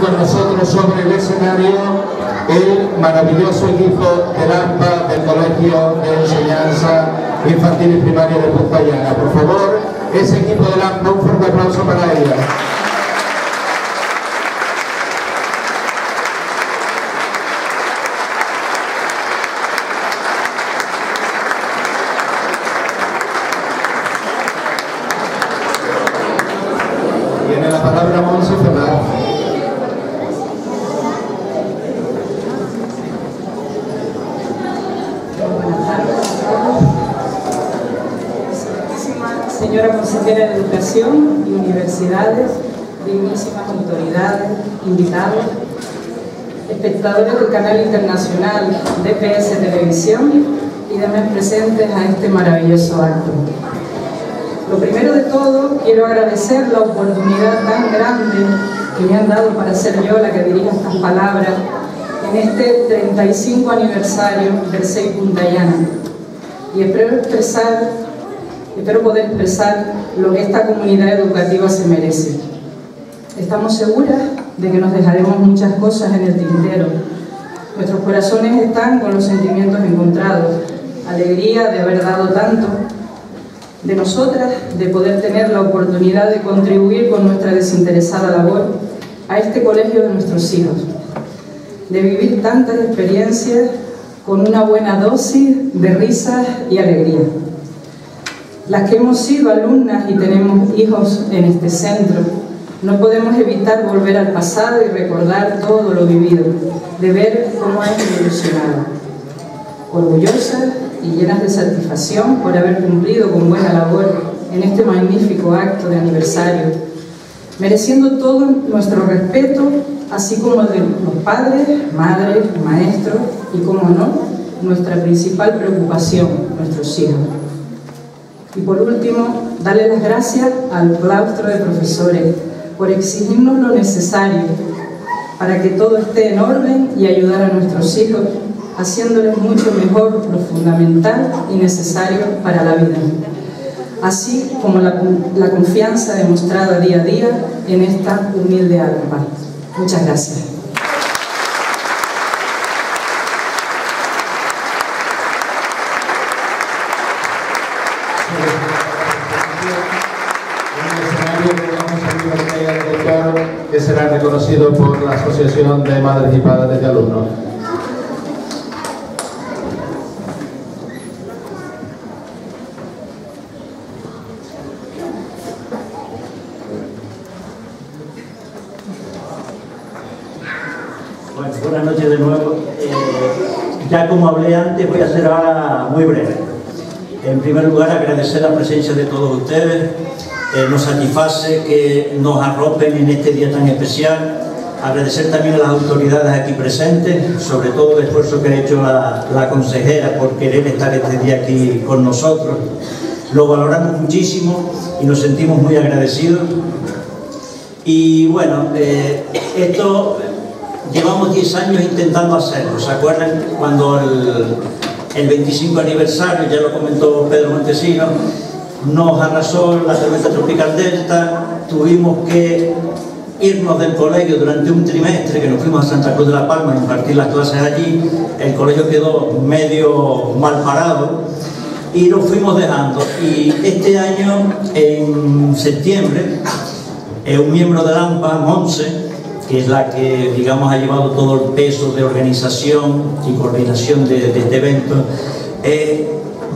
con nosotros sobre el escenario el maravilloso equipo del AMPA del Colegio de Enseñanza Infantil y Primaria de Puntallana. Por favor, ese equipo del AMPA, un fuerte aplauso para ella. Tiene la palabra Monse Fernández. Señora consejera de Educación y Universidades, dignísimas autoridades, invitados, espectadores del canal internacional DPS Televisión y demás presentes a este maravilloso acto. Lo primero de todo, quiero agradecer la oportunidad tan grande que me han dado para ser yo la que dirija estas palabras en este 35 aniversario del SEI Punta Llana. Y espero expresar, espero poder expresar lo que esta comunidad educativa se merece. Estamos seguras de que nos dejaremos muchas cosas en el tintero. Nuestros corazones están con los sentimientos encontrados, alegría de haber dado tanto, de nosotras de poder tener la oportunidad de contribuir con nuestra desinteresada labor a este colegio de nuestros hijos, de vivir tantas experiencias con una buena dosis de risas y alegría. Las que hemos sido alumnas y tenemos hijos en este centro, no podemos evitar volver al pasado y recordar todo lo vivido, de ver cómo ha evolucionado. Orgullosas y llenas de satisfacción por haber cumplido con buena labor en este magnífico acto de aniversario, mereciendo todo nuestro respeto, así como de los padres, madres, maestros y, como no, nuestra principal preocupación, nuestros hijos. Y por último, darle las gracias al claustro de profesores por exigirnos lo necesario para que todo esté en orden y ayudar a nuestros hijos haciéndoles mucho mejor lo fundamental y necesario para la vida, así como la, confianza demostrada día a día en esta humilde alma. Muchas gracias. que será reconocido por la Asociación de Madres y Padres de Alumnos. Buenas noches de nuevo. Eh, ya como hablé antes, voy a ser ahora muy breve. En primer lugar, agradecer la presencia de todos ustedes. Eh, nos satisface que nos arropen en este día tan especial. Agradecer también a las autoridades aquí presentes, sobre todo el esfuerzo que ha hecho la, la consejera por querer estar este día aquí con nosotros. Lo valoramos muchísimo y nos sentimos muy agradecidos. Y bueno, eh, esto llevamos 10 años intentando hacerlo. ¿Se acuerdan cuando el, el 25 aniversario, ya lo comentó Pedro Montesino, nos arrasó la tormenta tropical Delta, tuvimos que irnos del colegio durante un trimestre, que nos fuimos a Santa Cruz de la Palma a impartir las clases allí, el colegio quedó medio mal parado y lo fuimos dejando. Y este año, en septiembre, un miembro de AMPA, Monse, que es la que, digamos, ha llevado todo el peso de organización y coordinación de, este evento,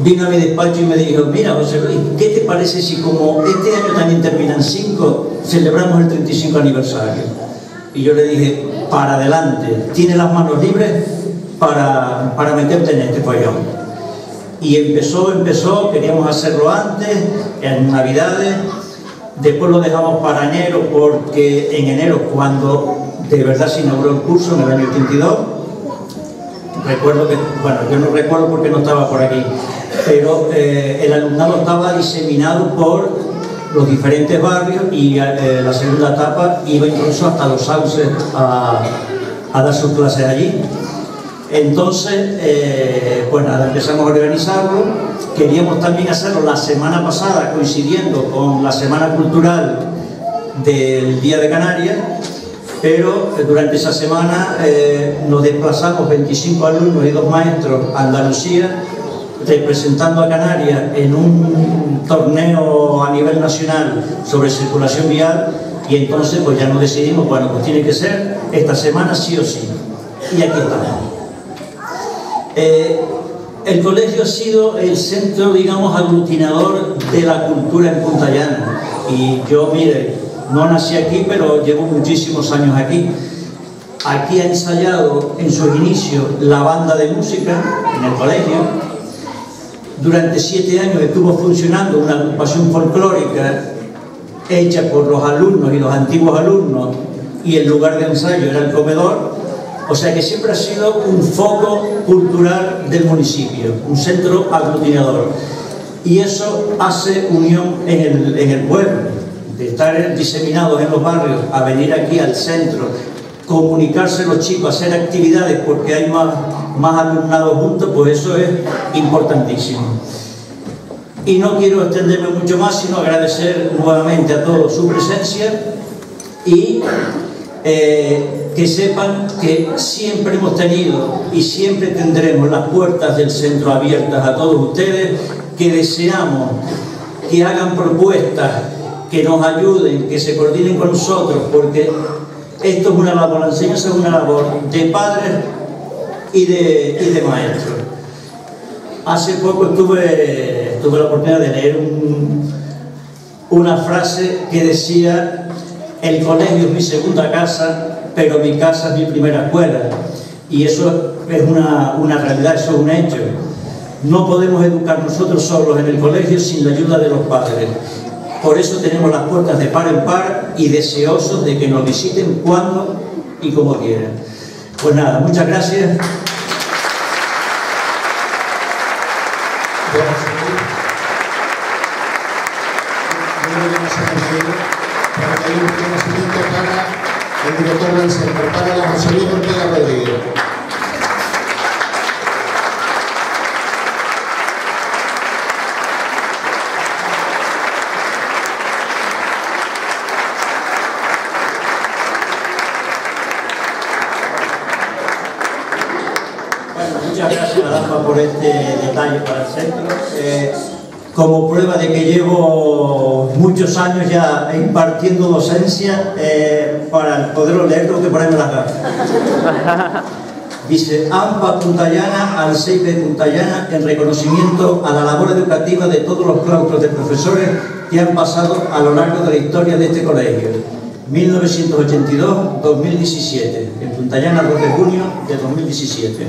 vino a mi despacho y me dijo, mira José Luis, ¿qué te parece si como este año también terminan cinco, celebramos el 35 aniversario? Y yo le dije, para adelante, tienes las manos libres para, para meterte en este follón. Y empezó, empezó, queríamos hacerlo antes, en Navidades, después lo dejamos para enero porque en enero cuando de verdad se inauguró el curso en el año 82 recuerdo que, bueno, yo no recuerdo porque no estaba por aquí pero eh, el alumnado estaba diseminado por los diferentes barrios y eh, la segunda etapa iba incluso hasta los sauces a, dar sus clases allí entonces, eh, pues nada, empezamos a organizarlo. Queríamos también hacerlo la semana pasada, coincidiendo con la Semana Cultural del Día de Canarias, pero eh, durante esa semana eh, nos desplazamos 25 alumnos y dos maestros a Andalucía representando a Canarias en un torneo a nivel nacional sobre circulación vial y entonces pues ya nos decidimos, bueno, pues tiene que ser esta semana sí o sí. Y aquí estamos. Eh, el colegio ha sido el centro, digamos, aglutinador de la cultura en Punta Llana. Y yo, mire, no nací aquí, pero llevo muchísimos años aquí. Aquí ha ensayado en sus inicios la banda de música en el colegio. Durante siete años estuvo funcionando una agrupación folclórica hecha por los alumnos y los antiguos alumnos y el lugar de ensayo era el comedor o sea que siempre ha sido un foco cultural del municipio, un centro aglutinador. Y eso hace unión en el, en el pueblo, de estar diseminados en los barrios, a venir aquí al centro, comunicarse los chicos, hacer actividades porque hay más, más alumnados juntos, pues eso es importantísimo. Y no quiero extenderme mucho más, sino agradecer nuevamente a todos su presencia y eh, que sepan que siempre hemos tenido y siempre tendremos las puertas del centro abiertas a todos ustedes, que deseamos que hagan propuestas, que nos ayuden, que se coordinen con nosotros, porque esto es una labor, la enseñanza es una labor de padres y de, y de maestros. Hace poco tuve, tuve la oportunidad de leer una frase que decía el colegio es mi segunda casa, pero mi casa es mi primera escuela. Y eso es una, una realidad, eso es un hecho. No podemos educar nosotros solos en el colegio sin la ayuda de los padres. Por eso tenemos las puertas de par en par y deseosos de que nos visiten cuando y como quieran. Pues nada, muchas gracias. el director. Bueno, muchas gracias, Adampa, por este detalle para el centro. Eh, como prueba de que llevo muchos años ya impartiendo docencia eh, para poder leerlo que ponerme las gafas. Dice, AMPA Puntallana al CIP Puntallana en reconocimiento a la labor educativa de todos los claustros de profesores que han pasado a lo largo de la historia de este colegio. 1982-2017, en Puntallana 2 de junio de 2017.